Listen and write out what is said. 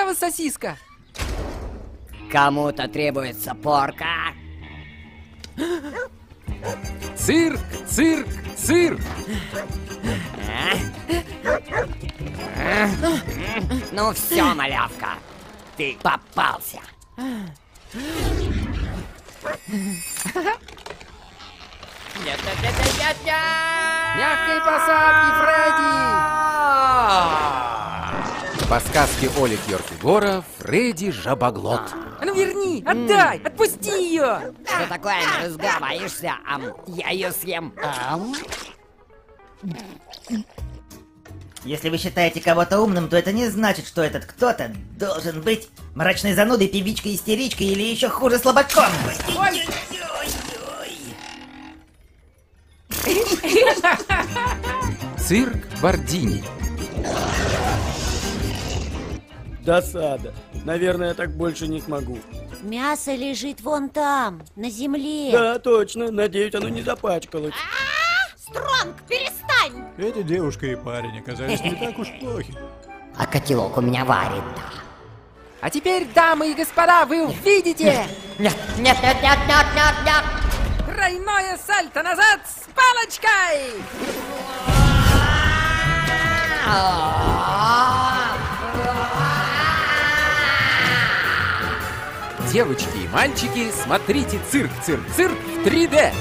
Браво, сосиска! Кому-то требуется порка. Цирк, цирк, цирк! Ну все, малявка, ты попался. Мягкой посадки, Фредди! По сказке Оли Кьоркегора Фредди Жабоглот. А ну верни, отдай, отпусти ее! Что такое, мелюзга, боишься? Ам, я ее съем. Ам. Если вы считаете кого-то умным, то это не значит, что этот кто-то должен быть мрачной занудой, певичкой, истеричкой или еще хуже слабаком. Ой! Цирк Бардини. Досада. Наверное, я так больше не смогу. Мясо лежит вон там, на земле. Да, точно. Надеюсь, оно не запачкалось. Стронг, перестань! Эта девушка и парень оказались не так уж плохи. А котелок у меня варит. А теперь, дамы и господа, вы увидите Нет, нет, нет, нет, нет, нет, нет. тройное сальто назад с палочкой! Девочки и мальчики, смотрите цирк, цирк, цирк в 3D.